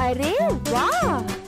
अरे वाह!